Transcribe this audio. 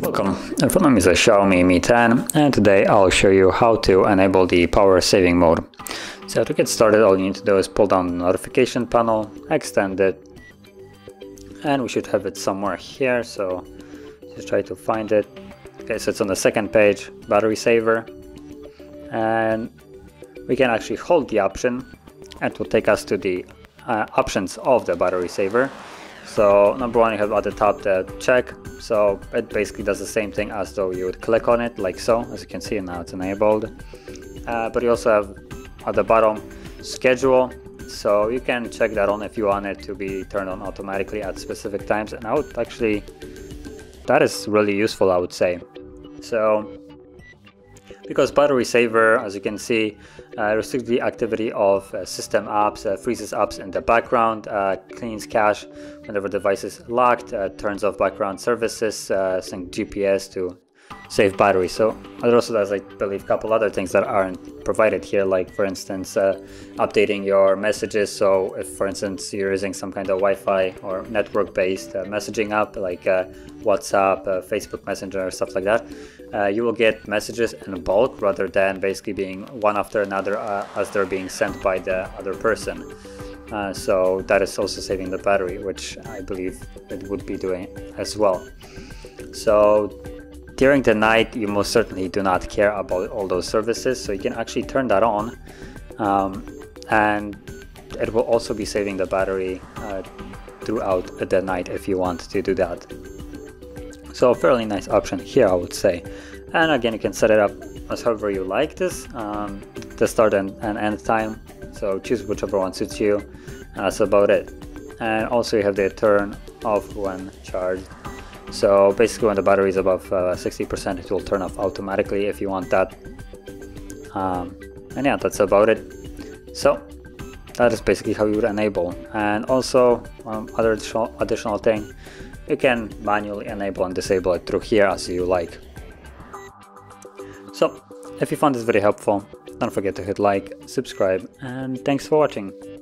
Welcome, in front of me is a Xiaomi Mi 10 and today I'll show you how to enable the power saving mode. So to get started all you need to do is pull down the notification panel, extend it and we should have it somewhere here so just try to find it. Okay so it's on the second page, battery saver and we can actually hold the option and it will take us to the uh, options of the battery saver so number one, you have at the top the check. So it basically does the same thing as though you would click on it like so, as you can see now it's enabled. Uh, but you also have at the bottom schedule. So you can check that on if you want it to be turned on automatically at specific times. And I would actually, that is really useful, I would say. So because battery saver, as you can see, uh, restricts the activity of uh, system apps, uh, freezes apps in the background, uh, cleans cache whenever device is locked, uh, turns off background services, sync GPS to save battery. So it also does, I believe, a couple other things that aren't provided here, like for instance, uh, updating your messages. So if, for instance, you're using some kind of Wi-Fi or network-based uh, messaging app like uh, WhatsApp, uh, Facebook Messenger, stuff like that, uh, you will get messages in bulk rather than basically being one after another uh, as they're being sent by the other person. So that is also saving the battery, which I believe it would be doing as well. So during the night, you most certainly do not care about all those services, so you can actually turn that on um, and it will also be saving the battery uh, throughout the night if you want to do that. So a fairly nice option here, I would say. And again, you can set it up as however you like this, um, the start and, and end time. So choose whichever one suits you. And that's about it. And also you have the turn off when charged so basically when the battery is above 60% uh, it will turn off automatically if you want that. Um, and yeah, that's about it. So that is basically how you would enable. And also um, other additional, thing, you can manually enable and disable it through here as you like. So if you found this video helpful, don't forget to hit like, subscribe, and thanks for watching.